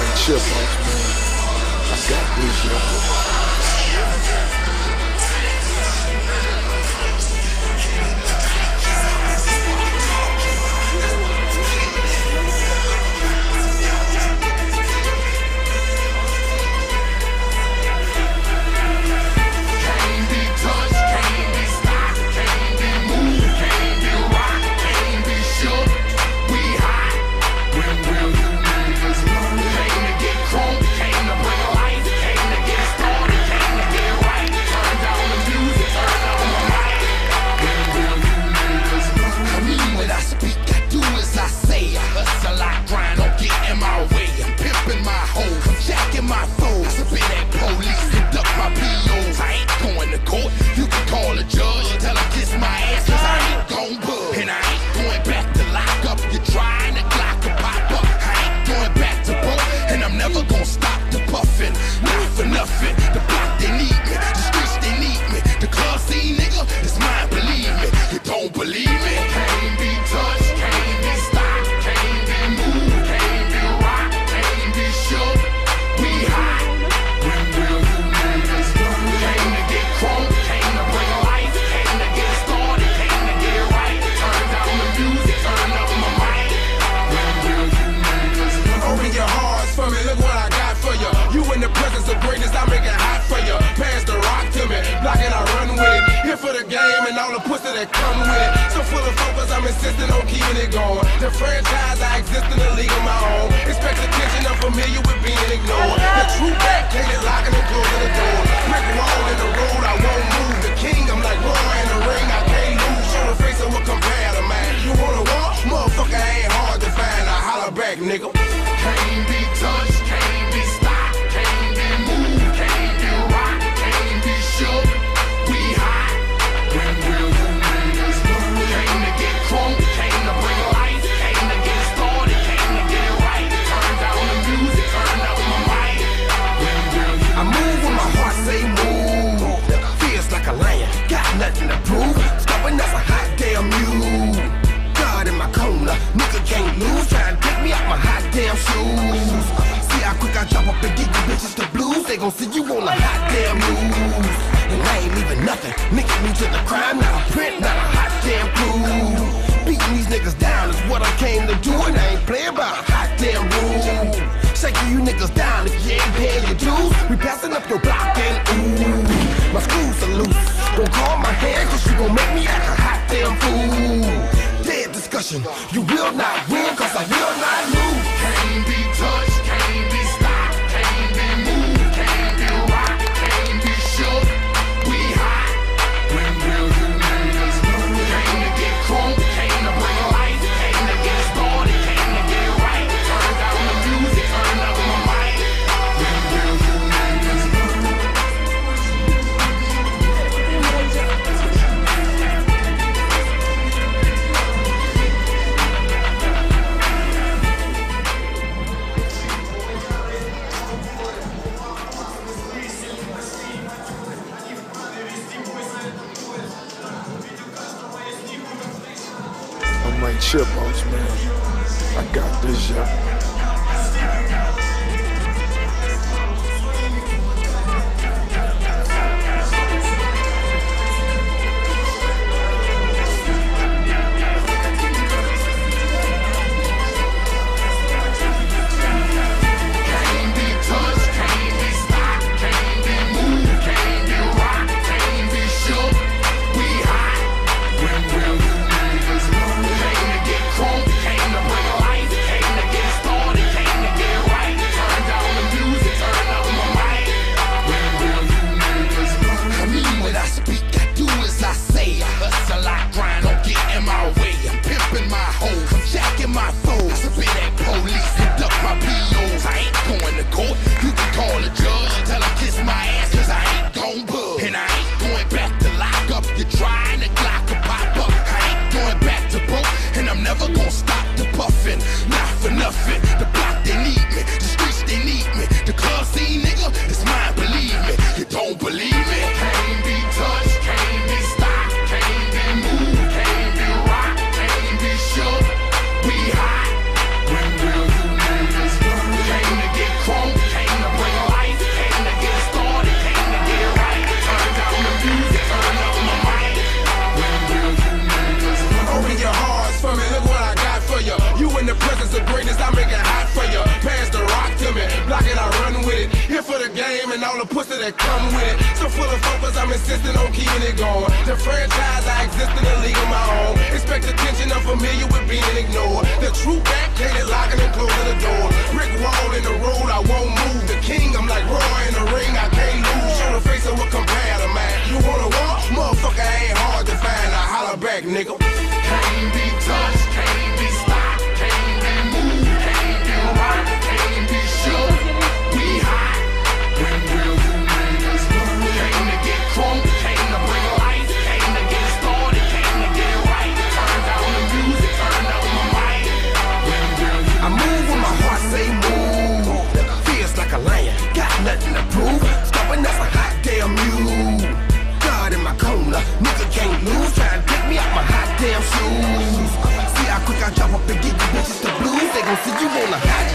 like chipmunks, man. I got these, yo. keep it. that come with it. So full of focus, I'm insisting on keeping it going. The franchise, I exist in a league of my own. Expect attention, I'm familiar with being ignored. The true back, gated, locking and in the door. Brick wall in the road, I won't move. The king, I'm like Raw in the ring, I can't lose. Show the face of a compare to man. You wanna walk? Motherfucker, I ain't hard to find. I holler back, nigga. to the crime, not a print, not a hot damn crew. Beating these niggas down is what I came to do, and I ain't playing by a hot damn rule. Shaking you niggas down if you ain't paying your dues. We passing up your block and ooh. My screws are loose. Don't call my hand, cause you gon' make me act a hot damn fool. Dead discussion. You will not win, cause I will not lose. chipmunks, man. I got this, y'all. outfit all the pussy that come with it. So full of focus, I'm insisting on keeping it going. The franchise, I exist in a league of my own. Expect attention, I'm familiar with being ignored. The true back, can't locking and closing the door. said you wanna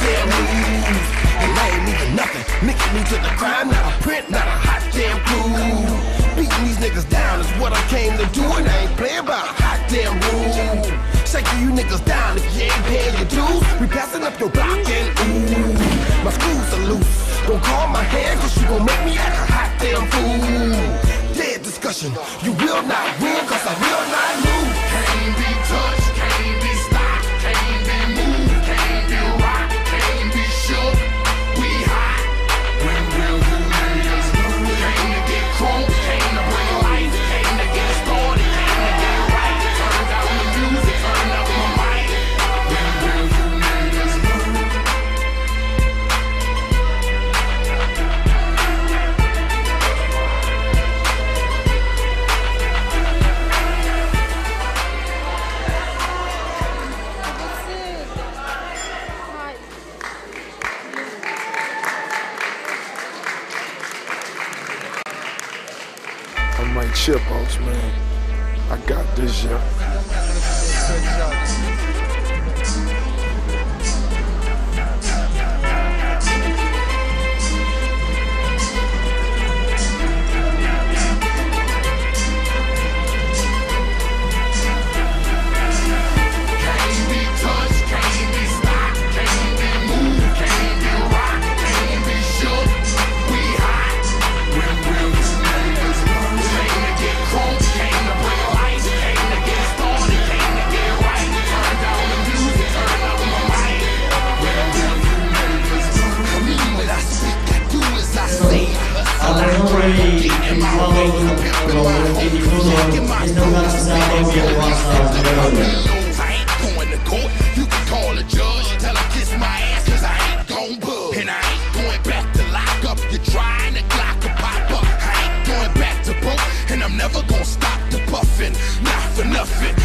nothing.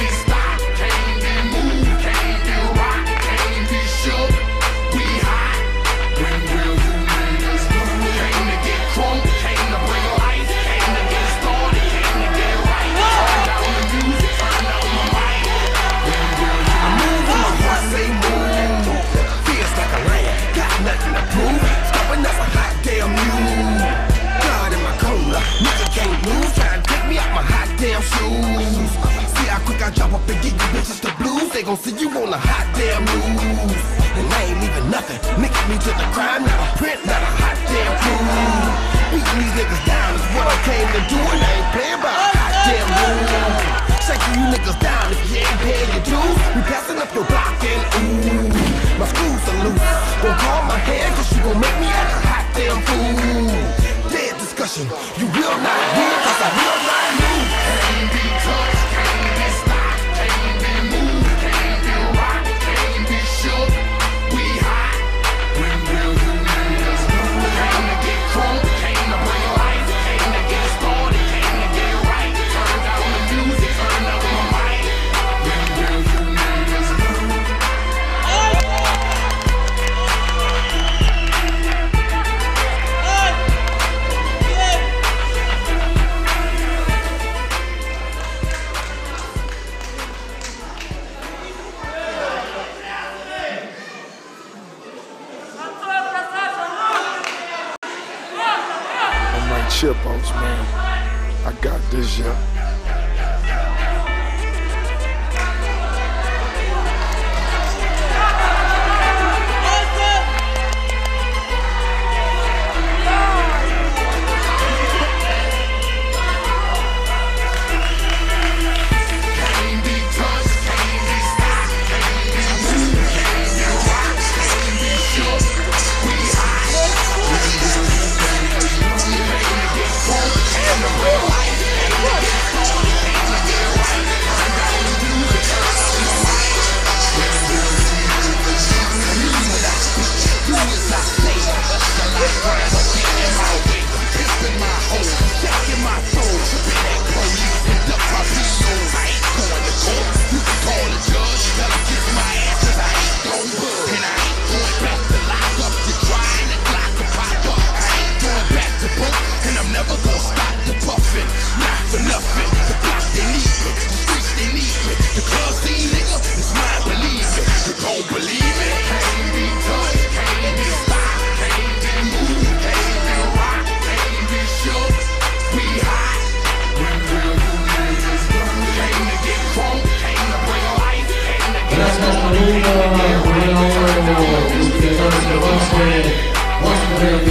be damn shoes. See how quick I drop up and get you bitches the blues. They gon' see you on a hot damn move. And I ain't leaving nothing. Nicking me to the crime, not a print, not a hot damn fool. Beating these niggas down is what I came to do, and I ain't playing by a hot damn rule. Shaking you niggas down if you ain't paying your dues. We passing up your block and ooh, my screws are loose. Gon' call my hand, cause you gon' make me act a hot damn fool. Dead discussion, you will not hear, cause I will not. I'm man. I got this, yeah. Bueno, los